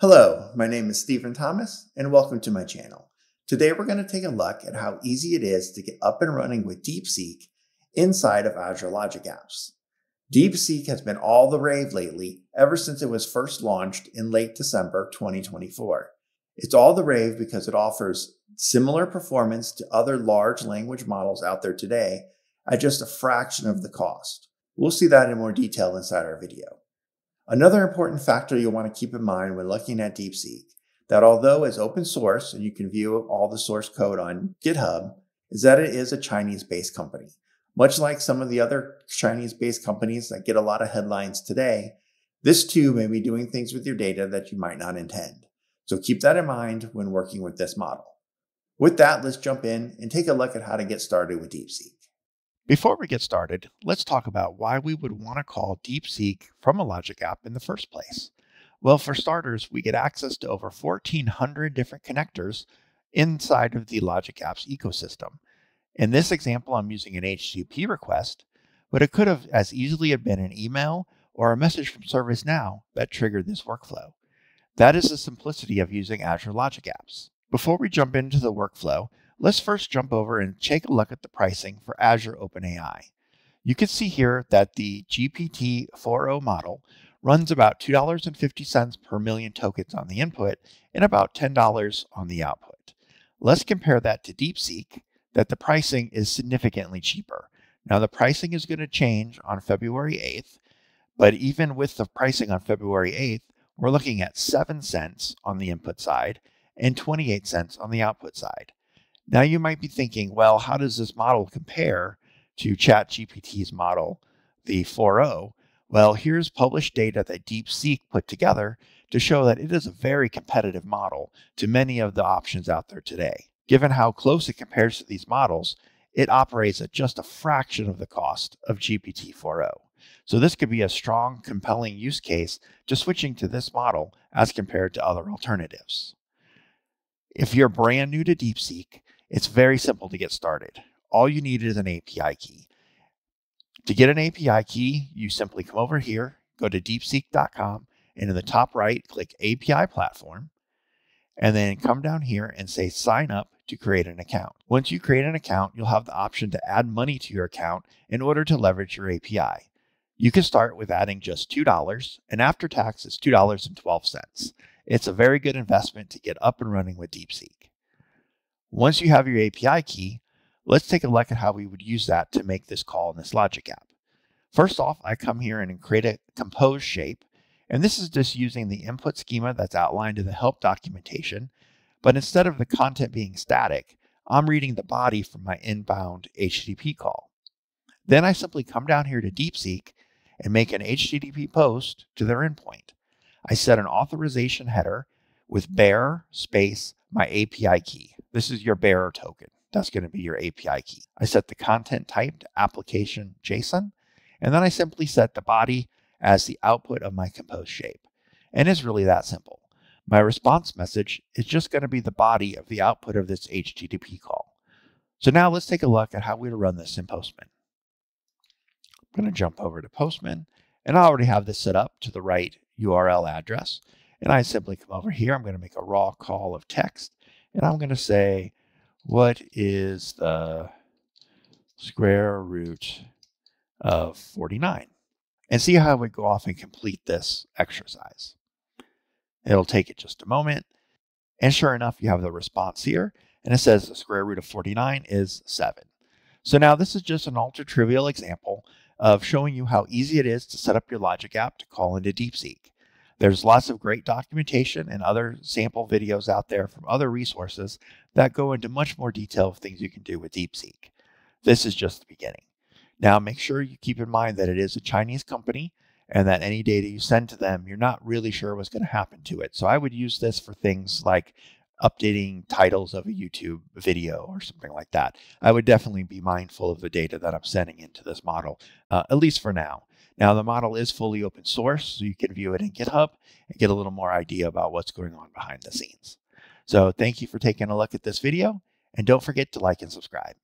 Hello, my name is Stephen Thomas, and welcome to my channel. Today we're going to take a look at how easy it is to get up and running with DeepSeek inside of Azure Logic Apps. DeepSeek has been all the rave lately ever since it was first launched in late December 2024. It's all the rave because it offers similar performance to other large language models out there today at just a fraction of the cost. We'll see that in more detail inside our video. Another important factor you'll want to keep in mind when looking at DeepSeek that although it's open source and you can view all the source code on GitHub, is that it is a Chinese-based company. Much like some of the other Chinese-based companies that get a lot of headlines today, this too may be doing things with your data that you might not intend. So keep that in mind when working with this model. With that, let's jump in and take a look at how to get started with DeepSeek. Before we get started, let's talk about why we would want to call DeepSeek from a Logic app in the first place. Well, for starters, we get access to over 1,400 different connectors inside of the Logic Apps ecosystem. In this example, I'm using an HTTP request, but it could have as easily have been an email or a message from ServiceNow that triggered this workflow. That is the simplicity of using Azure Logic Apps. Before we jump into the workflow, Let's first jump over and take a look at the pricing for Azure OpenAI. You can see here that the GPT-4o model runs about $2.50 per million tokens on the input and about $10 on the output. Let's compare that to DeepSeek, that the pricing is significantly cheaper. Now, the pricing is going to change on February 8th, but even with the pricing on February 8th, we're looking at 7 cents on the input side and 28 cents on the output side. Now you might be thinking, well, how does this model compare to ChatGPT's model, the 4o? Well, here's published data that DeepSeek put together to show that it is a very competitive model to many of the options out there today. Given how close it compares to these models, it operates at just a fraction of the cost of GPT-4o. So this could be a strong, compelling use case to switching to this model as compared to other alternatives. If you're brand new to DeepSeek, it's very simple to get started. All you need is an API key. To get an API key, you simply come over here, go to deepseek.com, and in the top right, click API Platform, and then come down here and say sign up to create an account. Once you create an account, you'll have the option to add money to your account in order to leverage your API. You can start with adding just $2, and after tax, it's $2.12. It's a very good investment to get up and running with DeepSeek. Once you have your API key, let's take a look at how we would use that to make this call in this Logic app. First off, I come here and create a compose shape. And this is just using the input schema that's outlined in the help documentation. But instead of the content being static, I'm reading the body from my inbound HTTP call. Then I simply come down here to DeepSeek and make an HTTP post to their endpoint. I set an authorization header with bearer space my API key. This is your bearer token. That's going to be your API key. I set the content type to application JSON, and then I simply set the body as the output of my compose shape. And it's really that simple. My response message is just going to be the body of the output of this HTTP call. So now let's take a look at how we run this in Postman. I'm going to jump over to Postman, and I already have this set up to the right URL address. And I simply come over here. I'm going to make a raw call of text. And I'm going to say, what is the square root of 49? And see how we go off and complete this exercise. It'll take it just a moment. And sure enough, you have the response here. And it says the square root of 49 is 7. So now this is just an ultra trivial example of showing you how easy it is to set up your Logic app to call into DeepSeek. There's lots of great documentation and other sample videos out there from other resources that go into much more detail of things you can do with DeepSeek. This is just the beginning. Now, make sure you keep in mind that it is a Chinese company and that any data you send to them, you're not really sure what's going to happen to it. So I would use this for things like updating titles of a YouTube video or something like that. I would definitely be mindful of the data that I'm sending into this model, uh, at least for now. Now, the model is fully open source, so you can view it in GitHub and get a little more idea about what's going on behind the scenes. So thank you for taking a look at this video, and don't forget to like and subscribe.